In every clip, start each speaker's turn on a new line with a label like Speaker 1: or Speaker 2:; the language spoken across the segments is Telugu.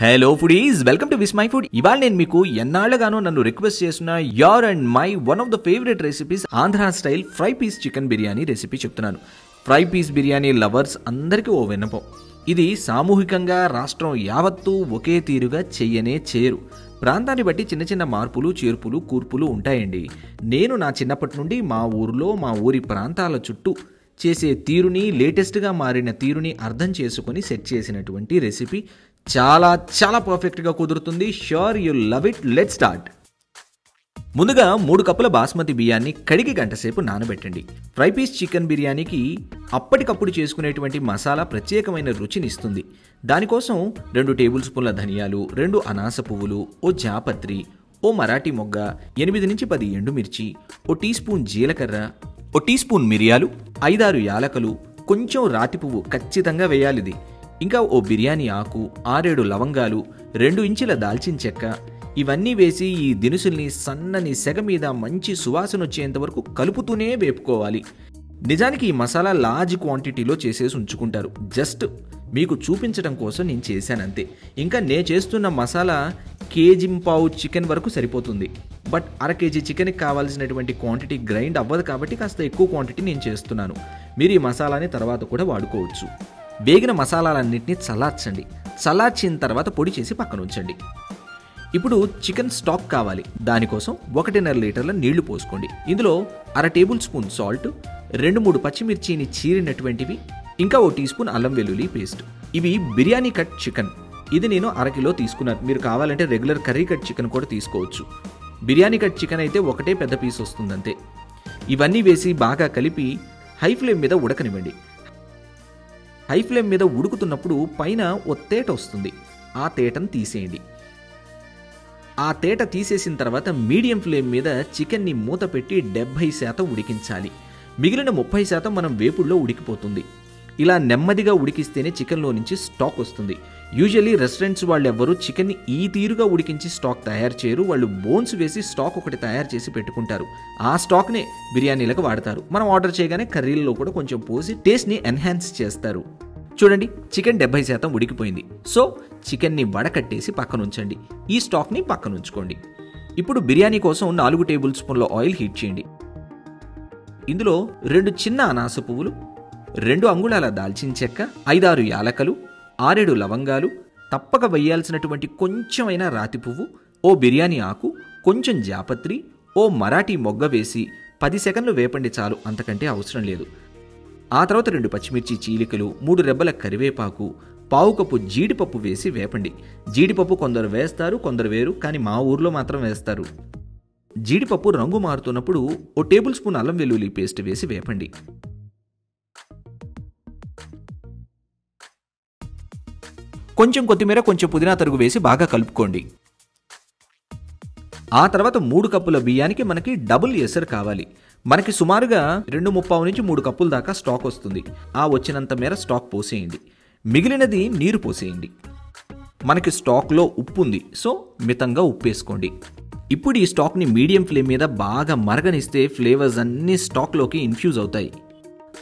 Speaker 1: Hello foodies welcome to Vismai food ఇవాళ నేను మీకు ఎన్నాళ్ళగానో నన్ను రిక్వెస్ట్ చేసిన your and my one of the favourite recipes Andhra style fry piece chicken biryani recipe చెప్తున్నాను. ఫ్రై పీస్ బిర్యానీ లవర్స్ అందరికీ ఓ విన్నపం. ఇది సామూహికంగా రాష్ట్రం యావత్తూ ఒకే తీరుగా చెయ్యనే చేయరు ప్రాంతాన్ని బట్టి చిన్న చిన్న మార్పులు చేర్పులు కూర్పులు ఉంటాయండి. నేను నా చిన్నప్పటి నుండి మా ఊరిలో మా ఊరి ప్రాంతాల చుట్టూ చేసే తీరుని లేటెస్ట్గా మారిన తీరుని అర్థం చేసుకొని సెట్ చేసినటువంటి రెసిపీ చాలా చాలా పర్ఫెక్ట్గా కుదురుతుంది. Sure you love it let start ముందుగా మూడు కప్పుల బాస్మతి బియ్యాన్ని కడిగి గంటసేపు నానబెట్టండి. ఫ్రై పీస్ చికెన్ బిర్యానీకి అప్పటికప్పుడు చేసుకునేటువంటి మసాలా ప్రత్యేకమైన రుచినిస్తుంది దానికోసం రెండు టేబుల్ స్పూన్ల ధనియాలు రెండు అనాస పువ్వులు ఓ జాపత్రి ఓ మరాఠీ మొగ్గ ఎనిమిది నుంచి పది ఎండుమిర్చి ఓ టీ స్పూన్ జీలకర్ర ఓ టీ స్పూన్ మిరియాలు ఐదారు యాలకలు కొంచెం రాతి పువ్వు ఖచ్చితంగా వేయాలిది. ఇంకా ఓ బిర్యానీ ఆకు ఆరేడు లవంగాలు రెండు ఇంచుల దాల్చిన చెక్క ఇవన్నీ వేసి ఈ దినుసుల్ని సన్నని సెగ మీద మంచి సువాసన వచ్చేంత వరకు కలుపుతూనే వేపుకోవాలి. నిజానికి ఈ మసాలా లార్జ్ క్వాంటిటీలో చేసేసి ఉంచుకుంటారు. జస్ట్ మీకు చూపించడం కోసం నేను చేశానంతే. ఇంకా నేను చేస్తున్న మసాలా కేజీ పావు చికెన్ వరకు సరిపోతుంది. బట్ అర కేజీ చికెన్కి కావాల్సినటువంటి క్వాంటిటీ గ్రైండ్ అవ్వదు కాబట్టి కాస్త ఎక్కువ క్వాంటిటీ నేను చేస్తున్నాను. మీరు ఈ మసాలాని తర్వాత కూడా వాడుకోవచ్చు. వేగిన మసాలాలన్నింటినీ చల్లార్చండి. చల్లార్చిన తర్వాత పొడి చేసి పక్కన ఉంచండి. ఇప్పుడు చికెన్ స్టాక్ కావాలి. దానికోసం ఒకటిన్నర లీటర్ల నీళ్ళు పోసుకోండి. ఇందులో అర టేబుల్ స్పూన్ సాల్ట్ రెండు మూడు పచ్చిమిర్చిని చీరినటువంటివి ఇంకా ఓ టీ స్పూన్ అల్లం వెల్లుల్లి పేస్ట్. ఇవి బిర్యానీ కట్ చికెన్. ఇది నేను అరకిలో తీసుకున్నాను. మీరు కావాలంటే రెగ్యులర్ కర్రీ కట్ చికెన్ కూడా తీసుకోవచ్చు. బిర్యానీ కట్ చికెన్ అయితే ఒకటే పెద్ద పీస్ వస్తుందంతే. ఇవన్నీ వేసి బాగా కలిపి హై ఫ్లేమ్ మీద ఉడకనివ్వండి. హై ఫ్లేమ్ మీద ఉడుకుతున్నప్పుడు పైన ఓ తేట వస్తుంది. ఆ తేటను తీసేయండి. ఆ తేట తీసేసిన తర్వాత మీడియం ఫ్లేమ్ మీద చికెన్ని మూత పెట్టి డెబ్భై శాతం ఉడికించాలి. మిగిలిన ముప్పై శాతం మనం వేపుడులో ఉడికిపోతుంది. ఇలా నెమ్మదిగా ఉడికిస్తేనే చికెన్లో నుంచి స్టాక్ వస్తుంది. యూజువల్లీ రెస్టారెంట్స్ వాళ్ళు ఎవ్వరు చికెన్ని ఈ తీరుగా ఉడికించి స్టాక్ తయారు చేయరు. వాళ్ళు బోన్స్ వేసి స్టాక్ ఒకటి తయారు చేసి పెట్టుకుంటారు. ఆ స్టాక్నే బిర్యానీలకు వాడతారు. మనం ఆర్డర్ చేయగానే కర్రీలలో కూడా కొంచెం పోసి టేస్ట్ని ఎన్హాన్స్ చేస్తారు. చూడండి చికెన్ డెబ్బై శాతం ఉడికిపోయింది. సో చికెన్ని వడకట్టేసి పక్కన ఉంచండి ఈ స్టాక్ని పక్కన ఉంచుకోండి ఇప్పుడు బిర్యానీ కోసం నాలుగు టేబుల్ స్పూన్ల ఆయిల్ హీట్ చేయండి. ఇందులో రెండు చిన్న అనాస పువ్వులు రెండు అంగుళాల దాల్చిన చెక్క ఐదారు యాలకలు ఆరేడు లవంగాలు తప్పక వేయాల్సినటువంటి కొంచెమైనా రాతి పువ్వు ఓ బిర్యానీ ఆకు కొంచెం జాపత్రి ఓ మరాఠీ మొగ్గ వేసి పది సెకండ్లు వేపండి చాలు అంతకంటే అవసరం లేదు. ఆ తర్వాత రెండు పచ్చిమిర్చి చీలికలు మూడు రెబ్బల కరివేపాకు పావు కప్పు జీడిపప్పు వేసి వేపండి. జీడిపప్పు కొందరు వేస్తారు కొందరు వేరు కానీ మా ఊర్లో మాత్రం వేస్తారు. జీడిపప్పు రంగు మారుతున్నప్పుడు ఓ టేబుల్ స్పూన్ అల్లం వెల్లుల్లి పేస్ట్ వేసి వేపండి. కొంచెం కొత్తిమీర కొంచెం పుదీనా తరుగు వేసి బాగా కలుపుకోండి. ఆ తర్వాత మూడు కప్పుల బియ్యానికి మనకి డబుల్ ఎసర్ కావాలి. మనకి సుమారుగా రెండు ముప్పావు నుంచి మూడు కప్పుల దాకా స్టాక్ వస్తుంది. ఆ వచ్చినంత మేర స్టాక్ పోసేయండి. మిగిలినది నీరు పోసేయండి. మనకి స్టాక్లో ఉప్పు ఉంది సో మితంగా ఉప్పు వేసుకోండి. ఇప్పుడు ఈ స్టాక్ని మీడియం ఫ్లేమ్ మీద బాగా మరగనిస్తే ఫ్లేవర్స్ అన్నీ స్టాక్లోకి ఇన్ఫ్యూజ్ అవుతాయి.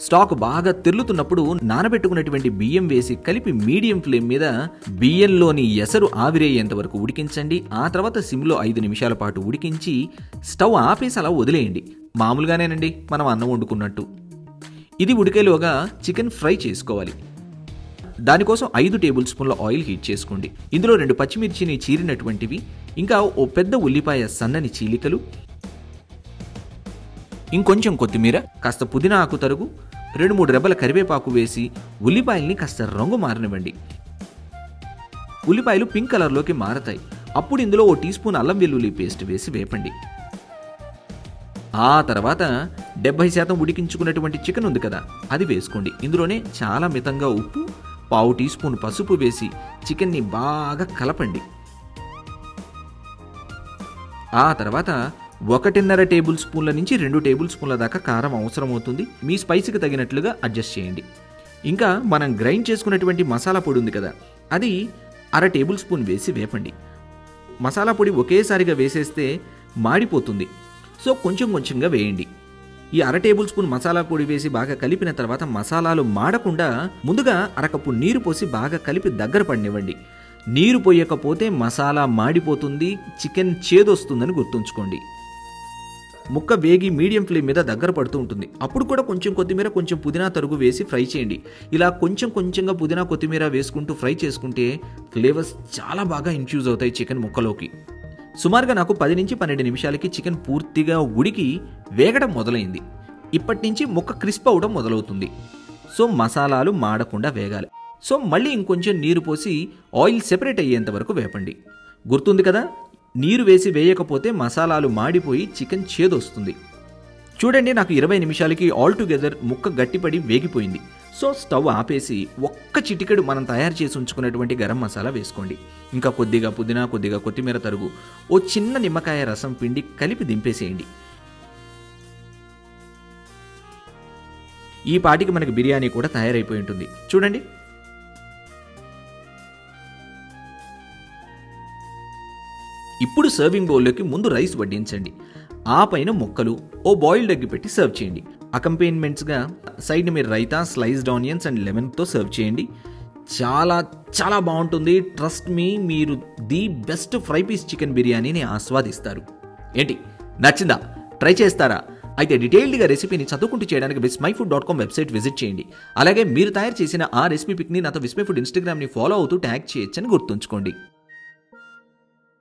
Speaker 1: స్టాక్ బాగా తెల్లుతున్నప్పుడు నానబెట్టుకున్నటువంటి బియ్యం వేసి కలిపి మీడియం ఫ్లేమ్ మీద బియ్యంలోని ఎసరు ఆవిరయ్యేంత వరకు ఉడికించండి. ఆ తర్వాత సిమ్లో ఐదు నిమిషాల పాటు ఉడికించి స్టవ్ ఆపేసి అలా వదిలేయండి. మామూలుగానేనండి మనం అన్నం వండుకున్నట్టు. ఇది ఉడికేలోగా చికెన్ ఫ్రై చేసుకోవాలి. దానికోసం ఐదు టేబుల్ స్పూన్ల ఆయిల్ హీట్ చేసుకోండి. ఇందులో రెండు పచ్చిమిర్చిని చీరినటువంటివి ఇంకా ఓ పెద్ద ఉల్లిపాయ సన్నని చీలికలు ఇంకొంచెం కొత్తిమీర కాస్త పుదీనా ఆకు తరుగు రెండు మూడు రెబ్బల కరివేపాకు వేసి ఉల్లిపాయల్ని కాస్త రంగు మారనివ్వండి. ఉల్లిపాయలు పింక్ కలర్లోకి మారతాయి. అప్పుడు ఇందులో ఓ టీ స్పూన్ అల్లం వెల్లుల్లి పేస్ట్ వేసి వేపండి. ఆ తర్వాత డెబ్బై శాతం ఉడికించుకున్నటువంటి చికెన్ ఉంది కదా అది వేసుకోండి. ఇందులోనే చాలా మితంగా ఉప్పు పావు టీ స్పూన్ పసుపు వేసి చికెన్ని బాగా కలపండి. ఆ తర్వాత ఒకటిన్నర టేబుల్ స్పూన్ల నుంచి రెండు టేబుల్ స్పూన్ల దాకా కారం అవసరమవుతుంది మీ స్పైసీకి తగినట్లుగా అడ్జస్ట్ చేయండి. ఇంకా మనం గ్రైండ్ చేసుకున్నటువంటి మసాలా పొడి ఉంది కదా అది అర టేబుల్ స్పూన్ వేసి వేపండి. మసాలా పొడి ఒకేసారిగా వేసేస్తే మాడిపోతుంది. సో కొంచెం కొంచెంగా వేయండి. ఈ అర టేబుల్ స్పూన్ మసాలా పొడి వేసి బాగా కలిపిన తర్వాత మసాలాలు మాడకుండా ముందుగా అరకప్పు నీరు పోసి బాగా కలిపి దగ్గర పడినివ్వండి. నీరు పోయకపోతే మసాలా మాడిపోతుంది చికెన్ చేదొస్తుందని గుర్తుంచుకోండి. ముక్క వేగి మీడియం ఫ్లేమ్ మీద దగ్గర పడుతూ ఉంటుంది. అప్పుడు కూడా కొంచెం కొత్తిమీర కొంచెం పుదీనా తరుగు వేసి ఫ్రై చేయండి. ఇలా కొంచెం కొంచెంగా పుదీనా కొత్తిమీర వేసుకుంటూ ఫ్రై చేసుకుంటే ఫ్లేవర్స్ చాలా బాగా ఇన్ఫ్యూజ్ అవుతాయి చికెన్ ముక్కలోకి. సుమారుగా నాకు పది నుంచి పన్నెండు నిమిషాలకి చికెన్ పూర్తిగా ఉడికి వేగడం మొదలైంది. ఇప్పటి నుంచి ముక్క క్రిస్ప్ అవడం మొదలవుతుంది. సో మసాలాలు మాడకుండా వేగాలి. సో మళ్ళీ ఇంకొంచెం నీరు పోసి ఆయిల్ సెపరేట్ అయ్యేంత వరకు వేపండి. గుర్తుంది కదా? నీరు వేసి వేయకపోతే మసాలాలు మాడిపోయి చికెన్ చేదొస్తుంది. చూడండి నాకు ఇరవై నిమిషాలకి ఆల్ టుగెదర్ ముక్క గట్టిపడి వేగిపోయింది. సో స్టవ్ ఆపేసి ఒక్క చిటికెడు మనం తయారు చేసి ఉంచుకున్నటువంటి గరం మసాలా వేసుకోండి. ఇంకా కొద్దిగా పుదీనా కొద్దిగా కొత్తిమీర తరుగు ఓ చిన్న నిమ్మకాయ రసం పిండి కలిపి దింపేసేయండి. ఈ పాటికి మనకి బిర్యానీ కూడా తయారైపోయి ఉంటుంది. చూడండి ఇప్పుడు సర్వింగ్ బౌల్లోకి ముందు రైస్ వడ్డించండి. ఆ పైన ముక్కలు ఓ బాయిల్డ్ ఎగ్ పెట్టి సర్వ్ చేయండి. అకంపెయిన్మెంట్స్గా సైడ్ మీరు రైతా స్లైస్డ్ ఆనియన్స్ అండ్ లెమన్తో సర్వ్ చేయండి. చాలా చాలా బాగుంటుంది. ట్రస్ట్ మీ మీరు the best fry piece chicken బిర్యానీని ఆస్వాదిస్తారు. ఏంటి? నచ్చిందా? ట్రై చేస్తారా? అయితే డీటెయిల్డ్గా రెసిపీని చదువుకుంటూ చేయడానికి Vismai food dot com website visit చేయండి. అలాగే మీరు తయారు చేసిన ఆ రెసిపీ పిక్ని నాతో విస్మై ఫుడ్ ఇన్స్టాగ్రామ్ని ఫాలో అవుతూ ట్యాగ్ చేయొచ్చని గుర్తుంచుకోండి.